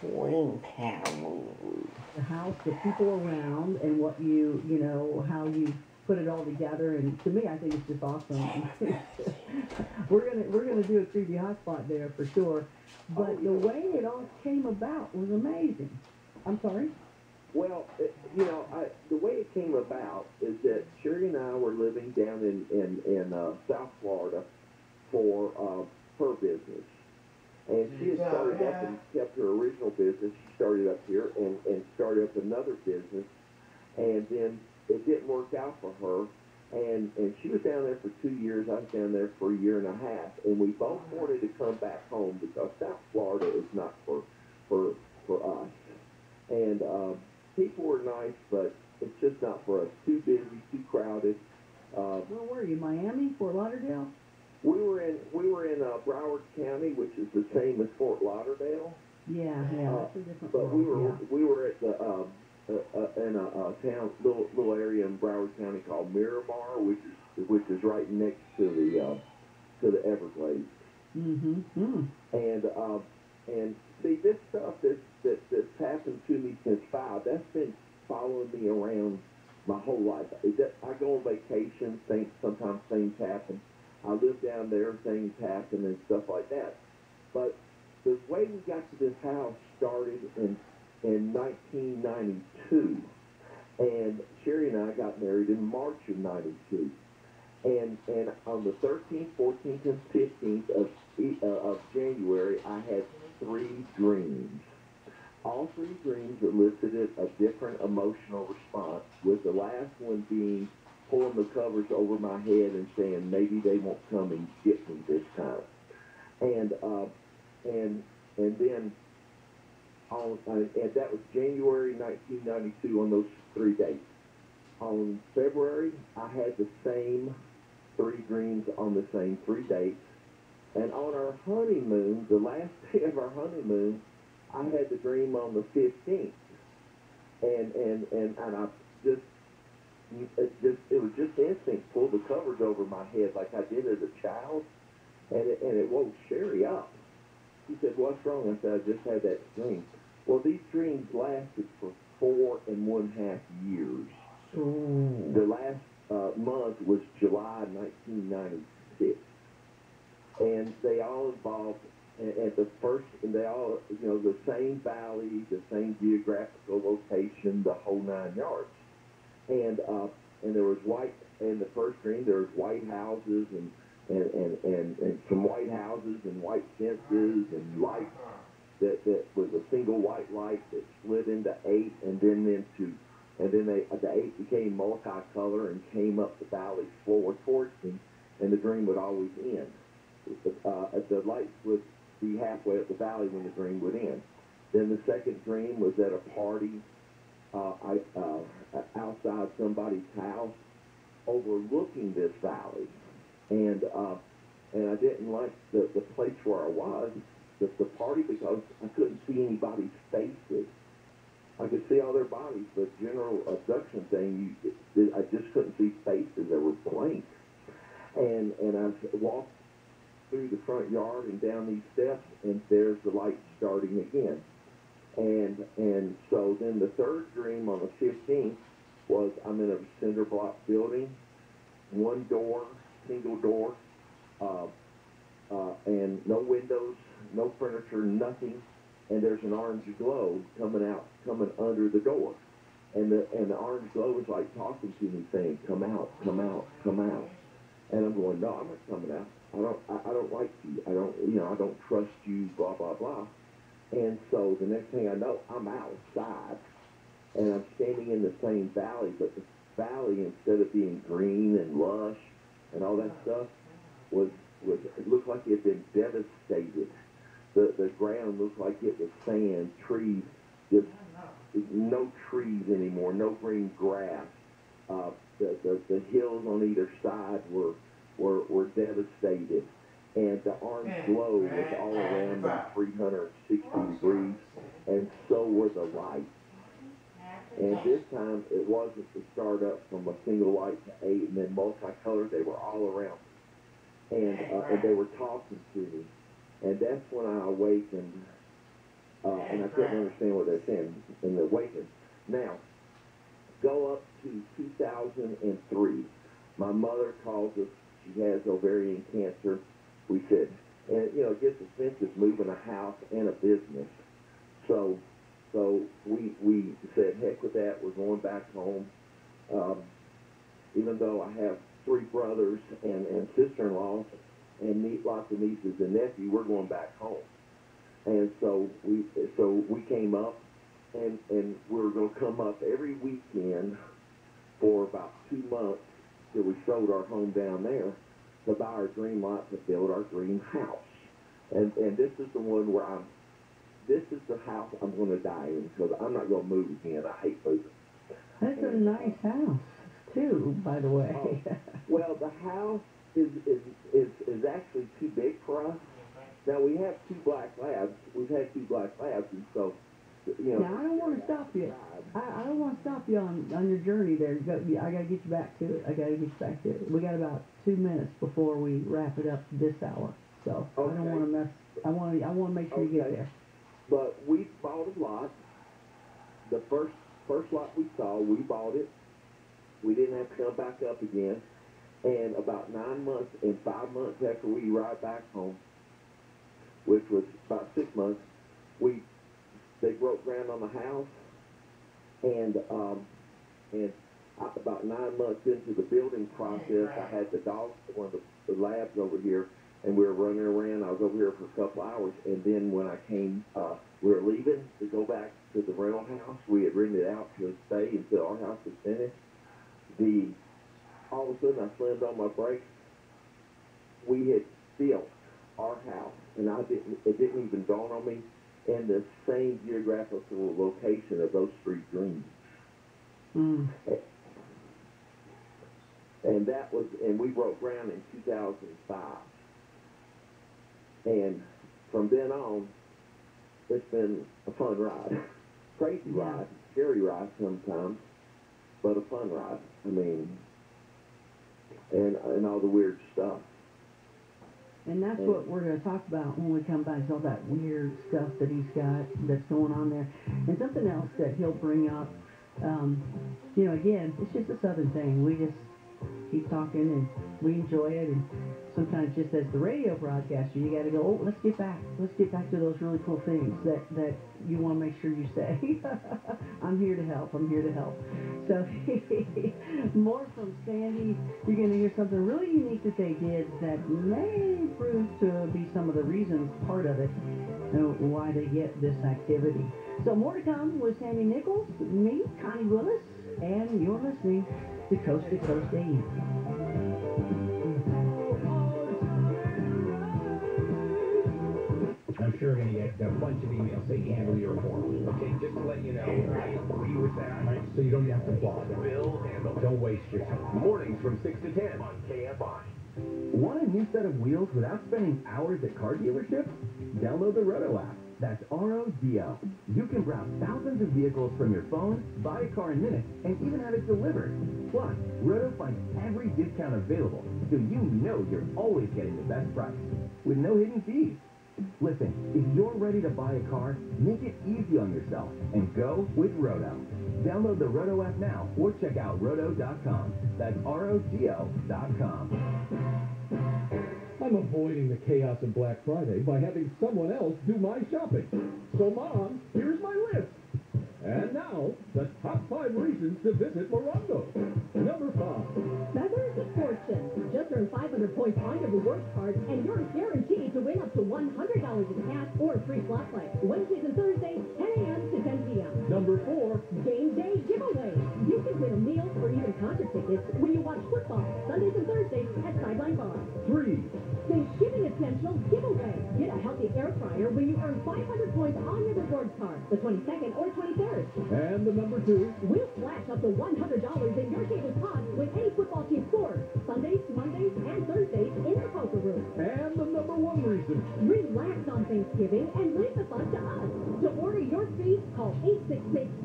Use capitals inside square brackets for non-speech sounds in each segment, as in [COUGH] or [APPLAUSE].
Twin Towers. the house, the people around, and what you, you know, how you put it all together. And to me, I think it's just awesome. [LAUGHS] we're gonna we're gonna do a 3D hotspot there for sure. But the way it all came about was amazing. I'm sorry. Well, it, you know, I, the way it came about is that Sherry and I were living down in in, in uh, South Florida for uh, her business, and she had started up and kept her original business. She started up here and and started up another business, and then it didn't work out for her. And and she was down there for two years. I was down there for a year and a half, and we both wanted to come back home because South Florida is not for for for us. And um, people were nice, but it's just not for us. Too busy, too crowded. Uh, Where were you? Miami, Fort Lauderdale? We were in we were in uh, Broward County, which is the same as Fort Lauderdale, Yeah, yeah. Uh, That's a different but we were yeah. we were at the um, uh, uh, in a, a town little little area in Broward County called Miramar, which is which is right next to the uh, to the Everglades. Mm-hmm. Mm. And um, and see this stuff that that that's happened to me since five. That's been following me around my whole life. I go on vacation. Things sometimes things happen. I lived down there. Things happen and stuff like that. But the way we got to this house started in in 1992, and Sherry and I got married in March of '92. And and on the 13th, 14th, and 15th of uh, of January, I had three dreams. All three dreams elicited a different emotional response, with the last one being pulling the covers over my head and saying maybe they won't come and get me this time. And uh, and and then on uh, and that was January 1992 on those three dates. On February, I had the same three dreams on the same three dates. And on our honeymoon, the last [LAUGHS] day of our honeymoon, I had the dream on the 15th. And, and, and, and I just, it just, it was just instinct, pulled the covers over my head like I did as a child. And it, and it woke Sherry up. She said, what's wrong? I said, I just had that dream. Well, these dreams lasted for four and one half years. Ooh. The last uh, month was July 1996, and they all involved at the first. And they all, you know, the same valley, the same geographical location, the whole nine yards. And uh, and there was white in the first dream. There was white houses and and and and, and some white houses and white fences and lights. That, that was a single white light that split into eight and then into and then they, the eight became multicolor and came up the valley floor towards me, and the dream would always end. Uh, the lights would be halfway up the valley when the dream would end. Then the second dream was at a party uh, I, uh, outside somebody's house overlooking this valley. And, uh, and I didn't like the, the place where I was, the, the party, because I couldn't see anybody's faces. I could see all their bodies, but general abduction thing, you, I just couldn't see faces. They were blank. And and I walked through the front yard and down these steps, and there's the light starting again. And and so then the third dream on the 15th was I'm in a cinder block building, one door, single door, uh, uh, and no windows, no furniture, nothing and there's an orange glow coming out, coming under the door. And the and the orange glow is like talking to me, saying, "Come out, come out, come out." And I'm going, "No, I'm not coming out. I don't, I, I don't like you. I don't, you know, I don't trust you." Blah blah blah. And so the next thing I know, I'm outside, and I'm standing in the same valley, but the valley instead of being green and lush and all that stuff was was it looked like it had been devastated the, the ground looked like it was sand, trees, just no trees anymore, no green grass. Uh, the, the, the hills on either side were, were, were devastated. And the orange glow was all around them 360 degrees, and so were the lights. And this time it wasn't to start up from a single light to eight and then multicolored, they were all around me. And, uh, and they were talking to me. And that's when I awakened uh, and I couldn't understand what they're saying, and they're waiting. Now, go up to 2003. My mother calls us. She has ovarian cancer. We said, and you know, it gets expensive moving a house and a business. So, so we we said, heck with that. We're going back home. Um, even though I have three brothers and and sister-in-laws and meet lots of nieces and nephews, we're going back home. And so we so we came up and and we were going to come up every weekend for about two months till we sold our home down there to buy our dream lot to build our dream house. And and this is the one where I'm. This is the house I'm going to die in because I'm not going to move again. I hate moving. That's a nice house, too, by the way. Oh. Well, the house is is is, is actually too big for us. Now we have two black labs. We've had two black labs, and so you know. Now, I don't want to stop you. I, I don't want to stop you on, on your journey there. You got, I got to get you back to it. I got to get you back to it. We got about two minutes before we wrap it up this hour. So I don't want to mess. I want to. I want to make sure you get there. But we bought a lot. The first first lot we saw, we bought it. We didn't have to come back up again. And about nine months and five months after we arrived back home, which was about six months, we they broke ground on the house, and um, and about nine months into the building process, I had the dog, one of the, the labs over here, and we were running around. I was over here for a couple hours, and then when I came, uh, we were leaving to go back to the rental house. We had rented it out to stay until our house was finished. The all of a sudden, I slammed on my brakes. We had built our house, and I didn't. It didn't even dawn on me in the same geographical location of those three dreams. Mm. And that was and we broke ground in 2005 and from then on it's been a fun ride [LAUGHS] crazy ride scary ride sometimes but a fun ride i mean and and all the weird stuff And that's what we're going to talk about when we come back. Is all that weird stuff that he's got that's going on there, and something else that he'll bring up. Um, you know, again, it's just a southern thing. We just keep talking and we enjoy it. And sometimes, just as the radio broadcaster, you got to go. Oh, let's get back. Let's get back to those really cool things that that you want to make sure you say. [LAUGHS] I'm here to help. I'm here to help. So [LAUGHS] more from Sandy. You're going to hear something really unique that they did that may prove to be some of the reasons, part of it, why they get this activity. So more to come with Sandy Nichols, me, Connie Willis, and you're listening to Coast to Coast AM. I'm sure going to get a bunch of emails saying handle your form. Okay, just to let you know, I agree with that. So you don't have to bother. Bill Handel. Don't waste your time. Mornings from 6 to 10 on KFI. Want a new set of wheels without spending hours at car dealerships? Download the Rodo app. That's R-O-D-O. You can browse thousands of vehicles from your phone, buy a car in minutes, and even have it delivered. Plus, Rodo finds every discount available, so you know you're always getting the best price, with no hidden fees. Listen, if you're ready to buy a car, make it easy on yourself and go with Rodo. Download the Rodo app now or check out rodo.com. That's R-O-D-O dot. I'm avoiding the chaos of Black Friday by having someone else do my shopping. So, Mom, here's my list. And now, the top five reasons to visit Morongo. Number five. Feathers of Fortune. Just earn 500 points on your rewards card, and you're guaranteed to win up to $100 in cash or a free slot play. Wednesdays and Thursdays, 10 a.m. to 10 p.m. Number four. Game day giveaway. You can win a meal or even concert tickets when you watch football Sundays and Thursdays at Sideline Bar. Three. Thanksgiving Essentials giveaway. Get a healthy air fryer when you earn 500 points on your rewards card, the 22nd or 23rd. And the number two. We'll flash up to $100 in your table pot when any football team scores. Sundays, Mondays, and Thursdays in the poker room. And the number one reason. Relax on Thanksgiving and leave the fun to us. To order your feast, call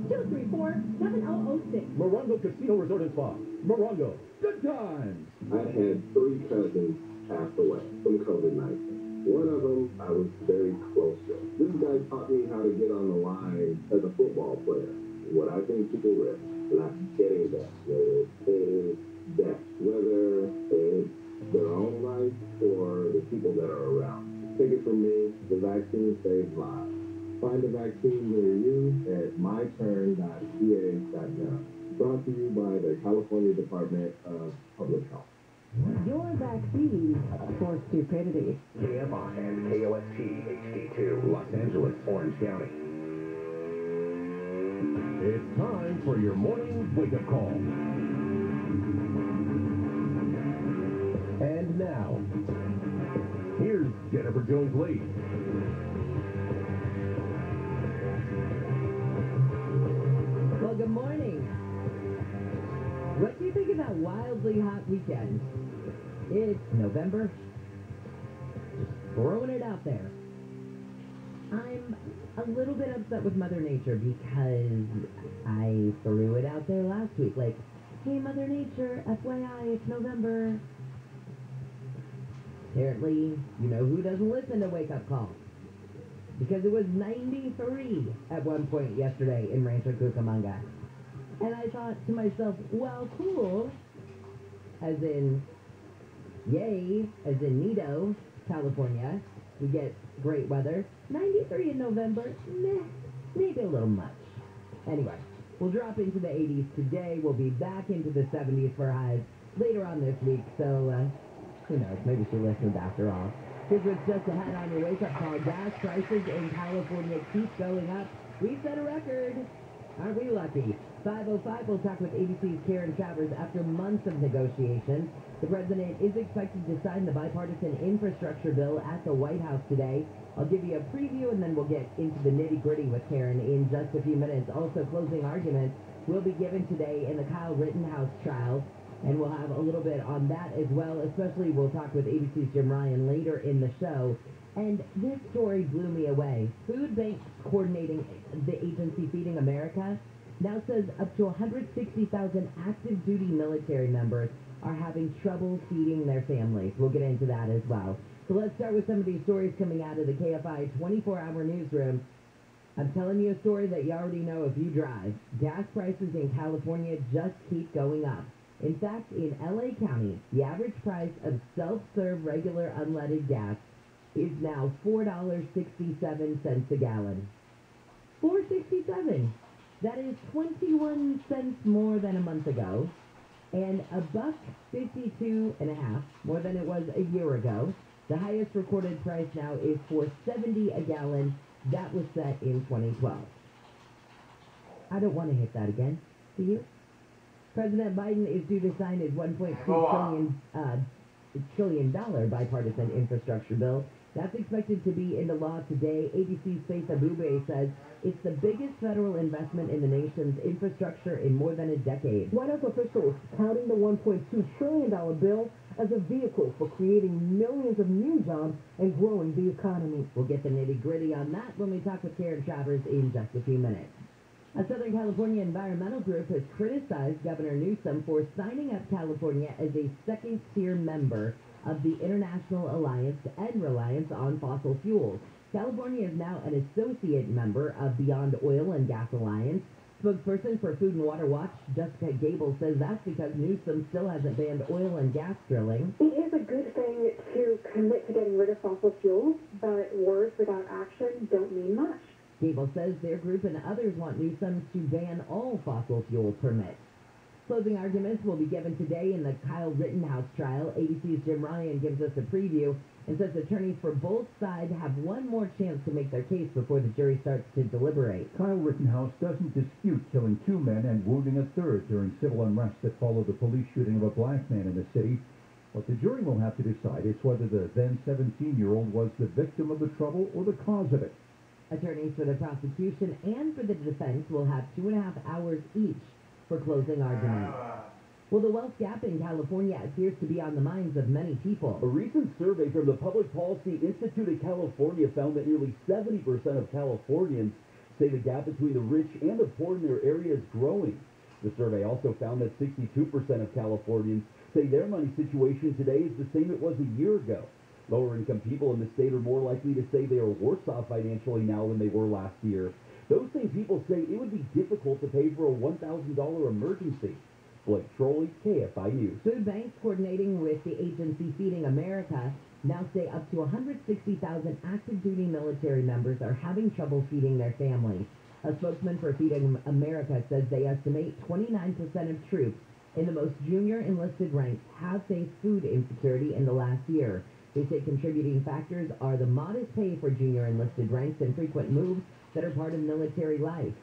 866-234-7006. Morongo Casino Resort and Spa. Morongo. Good times. I had three cousins pass away from COVID-19. One of them I was very close to. This guy taught me how to get on the line as a football player. What I think people risk, not getting that, whether it's death, whether it's their own life or the people that are around. Take it from me, the vaccine saves lives. Find a vaccine near you at myturn.ca.gov. Brought to you by the California Department of Public Health. Your vaccine for stupidity. KFI and KOST HD2, Los Angeles, Orange County. It's time for your morning wake-up call. And now, here's Jennifer Jones What do you think of that wildly hot weekend? It's November. Just throwing it out there. I'm a little bit upset with Mother Nature because I threw it out there last week. Like, hey, Mother Nature, FYI, it's November. Apparently, you know who doesn't listen to wake up calls. Because it was 93 at one point yesterday in Rancho Cucamonga. And I thought to myself, well, cool. As in, yay, as in Nido, California. We get great weather. 93 in November, meh, maybe a little much. Anyway, we'll drop into the 80s today. We'll be back into the 70s for highs later on this week. So, uh, who knows? Maybe she listened after all. Here's what's just ahead on your wake-up call. Gas prices in California keep going up. We set a record. Aren't we lucky? 505 will talk with ABC's Karen Travers after months of negotiations. The president is expected to sign the bipartisan infrastructure bill at the White House today. I'll give you a preview and then we'll get into the nitty-gritty with Karen in just a few minutes. Also, closing arguments will be given today in the Kyle Rittenhouse trial. And we'll have a little bit on that as well, especially we'll talk with ABC's Jim Ryan later in the show. And this story blew me away. Food Bank coordinating the agency Feeding America now says up to 160,000 active duty military members are having trouble feeding their families. We'll get into that as well. So let's start with some of these stories coming out of the KFI 24-hour newsroom. I'm telling you a story that you already know if you drive. Gas prices in California just keep going up. In fact, in LA County, the average price of self-serve regular unleaded gas is now $4.67 a gallon. 4.67. That is 21 cents more than a month ago, and a buck 52 and a half more than it was a year ago. The highest recorded price now is 4.70 a gallon. That was set in 2012. I don't want to hit that again. Do you? President Biden is due to sign his 1.2 trillion uh, trillion dollar bipartisan infrastructure bill. That's expected to be into law today. ABC's Faith Abubey says it's the biggest federal investment in the nation's infrastructure in more than a decade. White House officials counting the $1.2 trillion bill as a vehicle for creating millions of new jobs and growing the economy. We'll get the nitty gritty on that when we talk with Karen Travers in just a few minutes. A Southern California environmental group has criticized Governor Newsom for signing up California as a second tier member of the International Alliance to End Reliance on Fossil Fuels. California is now an associate member of Beyond Oil and Gas Alliance. Spokesperson for Food and Water Watch, Jessica Gable, says that's because Newsom still hasn't banned oil and gas drilling. It is a good thing to commit to getting rid of fossil fuels, but words without action don't mean much. Gable says their group and others want Newsom to ban all fossil fuel permits. Closing arguments will be given today in the Kyle Rittenhouse trial. ABC's Jim Ryan gives us a preview and says attorneys for both sides have one more chance to make their case before the jury starts to deliberate. Kyle Rittenhouse doesn't dispute killing two men and wounding a third during civil unrest that followed the police shooting of a black man in the city. What the jury will have to decide is whether the then 17-year-old was the victim of the trouble or the cause of it. Attorneys for the prosecution and for the defense will have two and a half hours each for closing arguments. Well, the wealth gap in California appears to be on the minds of many people. A recent survey from the Public Policy Institute of California found that nearly 70% of Californians say the gap between the rich and the poor in their area is growing. The survey also found that 62% of Californians say their money situation today is the same it was a year ago. Lower income people in the state are more likely to say they are worse off financially now than they were last year. Those same people say it would be difficult to pay for a $1,000 emergency. Blake Trolley, KFI News. Food banks coordinating with the agency Feeding America now say up to 160,000 active duty military members are having trouble feeding their families. A spokesman for Feeding America says they estimate 29% of troops in the most junior enlisted ranks have faced food insecurity in the last year. They say contributing factors are the modest pay for junior enlisted ranks and frequent moves that are part of military life.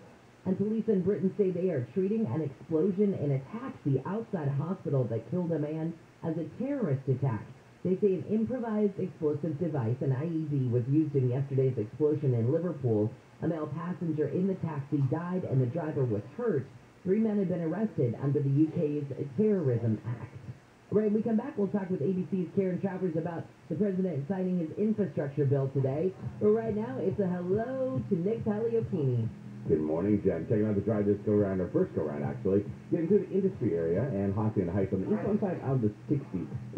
And police in Britain say they are treating an explosion in a taxi outside a hospital that killed a man as a terrorist attack. They say an improvised explosive device, an IED, was used in yesterday's explosion in Liverpool. A male passenger in the taxi died and the driver was hurt. Three men have been arrested under the UK's Terrorism Act. Right, when we come back, we'll talk with ABC's Karen Travers about the president signing his infrastructure bill today. But right now, it's a hello to Nick Pagliocchini. Good morning, Jen. Checking out the drive this go around, or first go around actually. Getting to the industry area and Hacienda Heights on the eastbound side of the 60.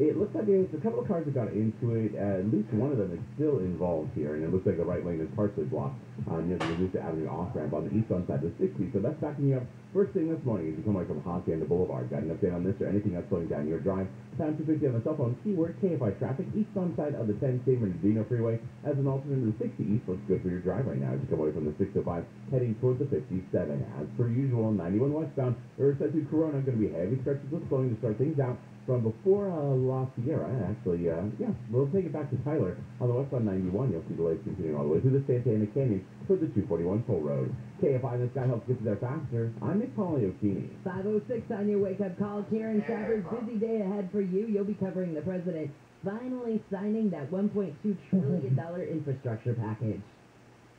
It looks like there's a couple of cars that got into it. Uh, at least one of them is still involved here, and it looks like the right lane is partially blocked near the Azusa Avenue off ramp on the eastbound side of the 60. So that's backing you up first thing this morning as you come away from Hacienda Boulevard. Got an update on this or anything else slowing down your drive? Time to pick on the cell phone. Keyword KFI traffic eastbound side of the 10 San Bernardino Freeway as an alternate to the 60 east looks good for your drive right now as you come away from the 605 heading towards the 57. As per usual, 91 westbound, Ursa to Corona, going to be heavy stretches of slowing to start things out from before uh, La Sierra. Actually, uh, yeah, we'll take it back to Tyler. On the westbound 91, you'll see delays continuing all the way through the Santa Ana Canyon toward the 241 toll road. KFI, this guy helps get you there faster. I'm Nick Pagliocchini. 506 on your wake-up call. Karen Travers, busy day ahead for you. You'll be covering the president finally signing that $1.2 trillion infrastructure package.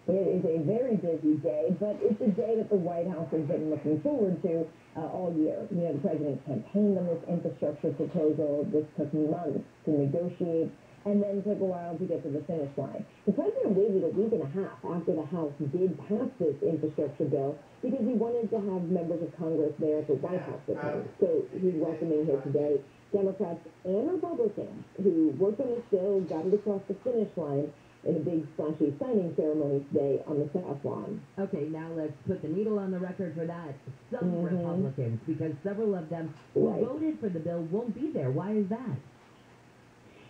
It is a very busy day, but it's a day that the White House has been looking forward to uh, all year. You know, the president campaigned on this infrastructure proposal. This took months to negotiate and then took a while to get to the finish line. The president waited a week and a half after the House did pass this infrastructure bill because he wanted to have members of Congress there at the White House with him. So he's welcoming here today Democrats and Republicans who worked on this bill, got it across the finish line, in a big splashy signing ceremony today on the South Lawn. Okay, now let's put the needle on the record for that. Some Mhm. Republicans, because several of them who Right. voted for the bill won't be there. Why is that?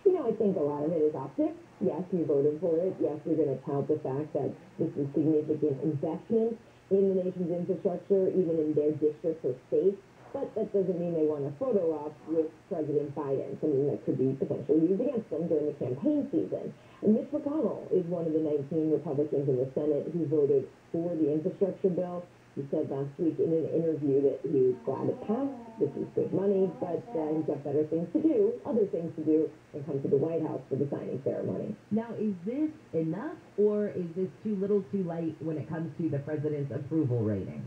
You know, I think a lot of it is optics. Yes, we voted for it. Yes, we're going to tout the fact that this is significant investment in the nation's infrastructure, even in their districts or states. But that doesn't mean they want a photo op with President Biden, something that could be potentially used against them during the campaign season. Mitch McConnell is one of the 19 Republicans in the Senate who voted for the infrastructure bill. He said last week in an interview that he was glad it passed. This is good money, but uh, he's got better things to do, other things to do, and come to the White House for the signing ceremony. Now, is this enough or is this too little too late when it comes to the president's approval rating?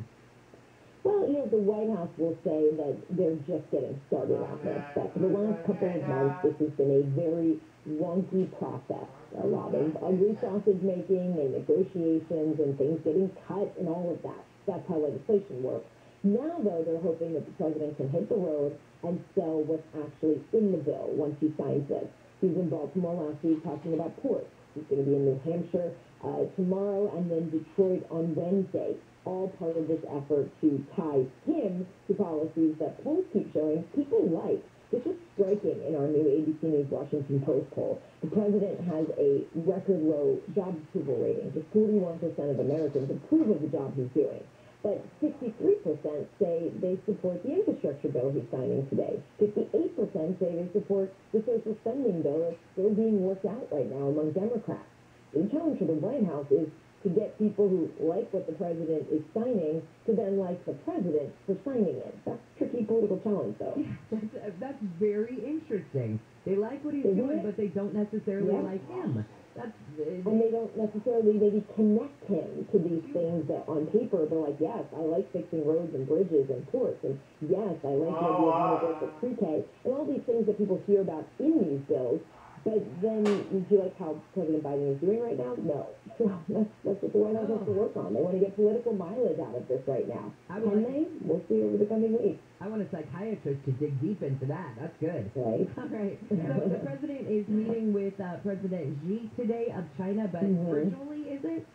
Well, you know, the White House will say that they're just getting started on this. but for the last couple of months, this has been a very wonky process. A lot of ugly sausage making and negotiations and things getting cut and all of that. That's how legislation works. Now, though, they're hoping that the president can hit the road and sell what's actually in the bill once he signs it. He was in Baltimore last week talking about ports. He's going to be in New Hampshire uh, tomorrow and then Detroit on Wednesday. All part of this effort to tie him to policies that polls keep showing people like. This is striking in our new ABC News Washington Post poll. The president has a record low job approval rating. Just 41% of Americans approve of the job he's doing. But 63% say they support the infrastructure bill he's signing today. 58% say they support the social spending bill that's still being worked out right now among Democrats. The challenge for the White House is to get people who like what the president is signing to then like the president for signing it. That's a tricky political challenge, though. That's, uh, that's very interesting. They like what he's Isn't doing, it? but they don't necessarily Yeah. like him. That's uh, And they don't necessarily maybe connect him to these things that on paper they're like, yes, I like fixing roads and bridges and ports, and yes, I like the idea of universal pre-K, and all these things that people hear about in these bills. But then, do you like how President Biden is doing right now? No. So that's, that's what the White House has to work on. They want to get political mileage out of this right now. I Can would- they? We'll see over the coming weeks. I want a psychiatrist to dig deep into that. That's good. Right. [LAUGHS] All right. So the [LAUGHS] president is meeting with uh, President Xi today of China, but Mhm. virtually, is it?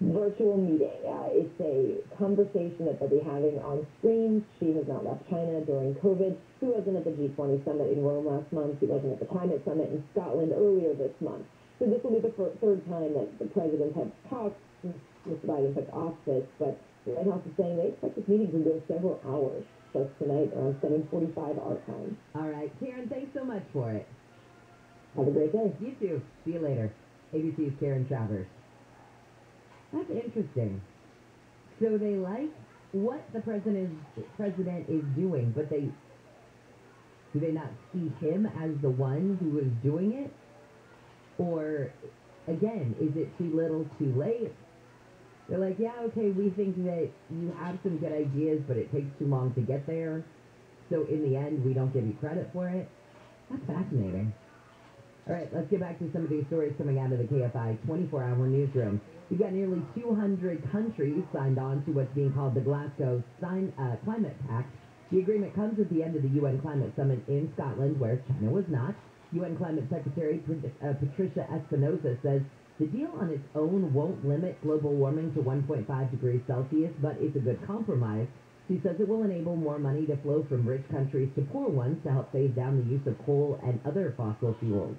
virtual meeting. Uh, it's a conversation that they'll be having on screen. Xi has not left China during COVID. Xi wasn't at the G20 summit in Rome last month. Xi wasn't at the climate summit in Scotland earlier this month. So this will be the third time that the president has talked since Mr. Biden took office. But the White House is saying they expect this meeting to go several hours. So tonight around 7:45 our time. All right. Karen, thanks so much for it. Have a great day. You too. See you later. ABC's Karen Travers. That's interesting. So they like what the president is, president is doing, but they do they not see him as the one who is doing it? Or again, is it too little, too late? They're like, yeah, okay, we think that you have some good ideas, but it takes too long to get there. So in the end, we don't give you credit for it. That's fascinating. All right, let's get back to some of these stories coming out of the KFI 24-hour newsroom. We've got nearly 200 countries signed on to what's being called the Glasgow Sign, uh, Climate Pact. The agreement comes at the end of the UN Climate Summit in Scotland, where China was not. UN Climate Secretary uh, Patricia Espinosa says the deal on its own won't limit global warming to 1.5 degrees Celsius, but it's a good compromise. She says it will enable more money to flow from rich countries to poor ones to help phase down the use of coal and other fossil fuels.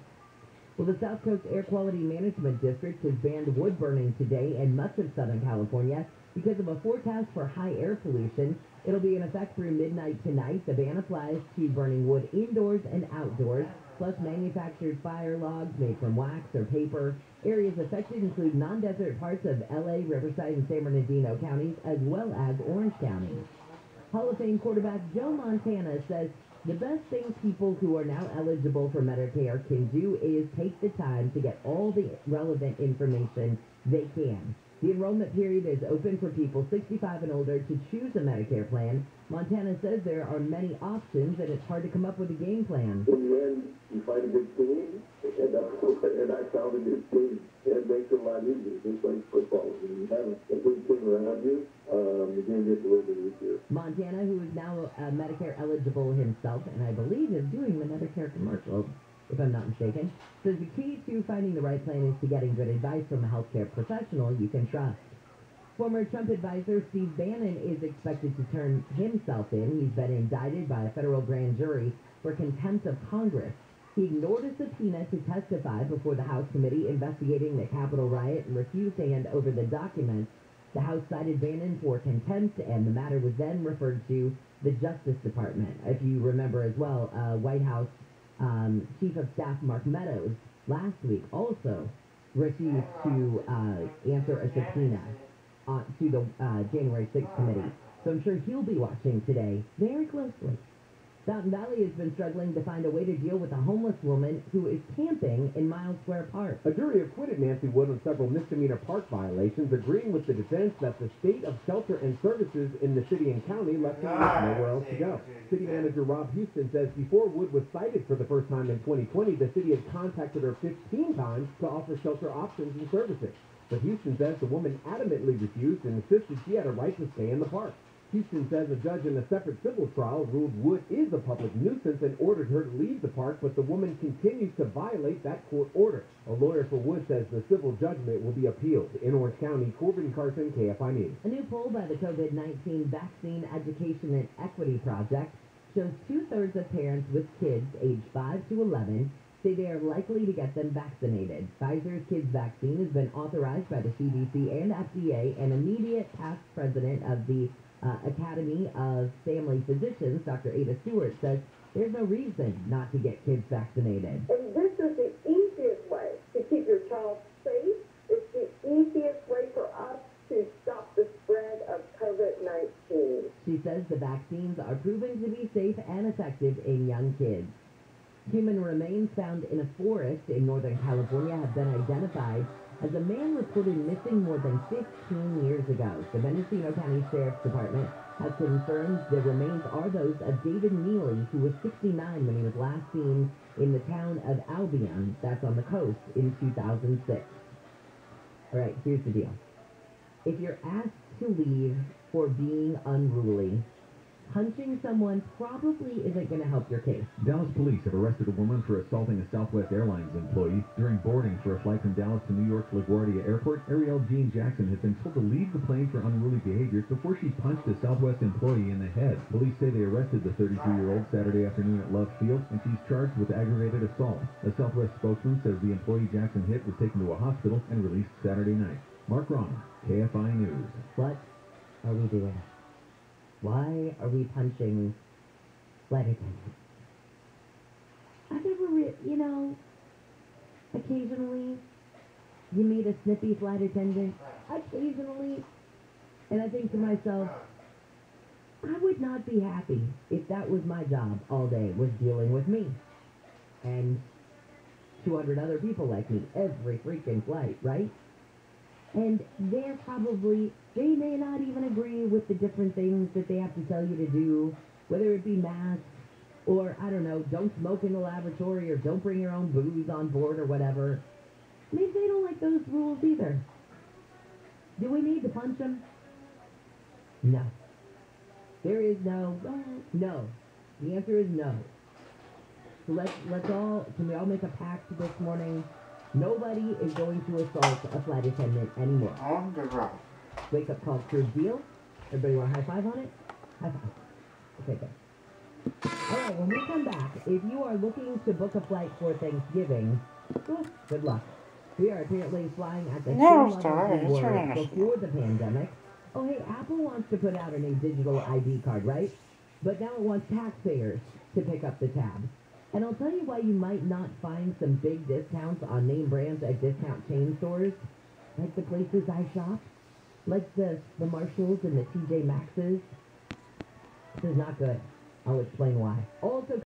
Well, the South Coast Air Quality Management District has banned wood burning today in much of Southern California because of a forecast for high air pollution. It'll be in effect through midnight tonight. The ban applies to burning wood indoors and outdoors, plus manufactured fire logs made from wax or paper. Areas affected include non-desert parts of LA, Riverside, and San Bernardino counties, as well as Orange County. Hall of Fame quarterback Joe Montana says the best thing people who are now eligible for Medicare can do is take the time to get all the relevant information they can. The enrollment period is open for people 65 and older to choose a Medicare plan. Montana says there are many options and it's hard to come up with a game plan. In the end, you find a good team, and, uh, and I found a good team. And it makes it a lot easier, just like football. When you have a good team around you, um, the game gets a little bit easier. Montana, who is now uh, Medicare eligible himself, and I believe is doing the Medicare commercial, if I'm not mistaken, says the key to finding the right plan is to getting good advice from a healthcare professional you can trust. Former Trump advisor Steve Bannon is expected to turn himself in. He's been indicted by a federal grand jury for contempt of Congress. He ignored a subpoena to testify before the House committee investigating the Capitol riot and refused to hand over the documents. The House cited Bannon for contempt, and the matter was then referred to the Justice Department. If you remember as well, uh, White House um, Chief of Staff Mark Meadows last week also refused to uh, answer a subpoena to the uh, January 6th committee. So I'm sure he'll be watching today very closely. Fountain Valley has been struggling to find a way to deal with a homeless woman who is camping in Miles Square Park. A jury acquitted Nancy Wood on several misdemeanor park violations, agreeing with the defense that the state of shelter and services in the city and county left her with ah, nowhere else to go. City manager Rob Houston says before Wood was cited for the first time in 2020, the city had contacted her 15 times to offer shelter options and services. But Houston says the woman adamantly refused and insisted she had a right to stay in the park. Houston says a judge in a separate civil trial ruled Wood is a public nuisance and ordered her to leave the park, but the woman continues to violate that court order. A lawyer for Wood says the civil judgment will be appealed. In Orange County, Corbin Carson, KFI News. A new poll by the COVID-19 Vaccine Education and Equity Project shows two-thirds of parents with kids aged 5 to 11 say they are likely to get them vaccinated. Pfizer's kids vaccine has been authorized by the CDC and FDA. and immediate past president of the uh, Academy of Family Physicians, Dr. Ada Stewart, says there's no reason not to get kids vaccinated. And this is the easiest way to keep your child safe. It's the easiest way for us to stop the spread of COVID-19. She says the vaccines are proven to be safe and effective in young kids. Human remains found in a forest in Northern California have been identified as a man reported missing more than 15 years ago. The Mendocino County Sheriff's Department has confirmed the remains are those of David Neely, who was 69 when he was last seen in the town of Albion, that's on the coast, in 2006. Alright, here's the deal. If you're asked to leave for being unruly, punching someone probably isn't going to help your case. Dallas police have arrested a woman for assaulting a Southwest Airlines employee during boarding for a flight from Dallas to New York's LaGuardia Airport. Ariel Jean Jackson has been told to leave the plane for unruly behavior before she punched a Southwest employee in the head. Police say they arrested the 33-year-old Saturday afternoon at Love Field, and she's charged with aggravated assault. A Southwest spokesman says the employee Jackson hit was taken to a hospital and released Saturday night. Mark Ron, KFI News. What are we doing? Why are we punching flight attendants? I've never, you know, occasionally you meet a snippy flight attendant, occasionally, and I think to myself, I would not be happy if that was my job all day, was dealing with me. And 200 other people like me every freaking flight, right? And they're probably, they may not even agree with the different things that they have to tell you to do, whether it be masks or, I don't know, don't smoke in the laboratory or don't bring your own booze on board or whatever. Maybe they don't like those rules either. Do we need to punch them? No. There is no, well, no. The answer is no. So let's, let's all, can we all make a pact this morning? Nobody is going to assault a flight attendant anymore. On the road. Wake up call crew deal. Everybody want a high five on it? High five. Okay, good. Alright, when we come back, if you are looking to book a flight for Thanksgiving, good luck. We are apparently flying at the No, same level we before the pandemic. Oh, hey, Apple wants to put out a new digital ID card, right? But now it wants taxpayers to pick up the tab. And I'll tell you why you might not find some big discounts on name brands at discount chain stores, like the places I shop, like the, the Marshalls and the TJ Maxxes. This is not good. I'll explain why. Also,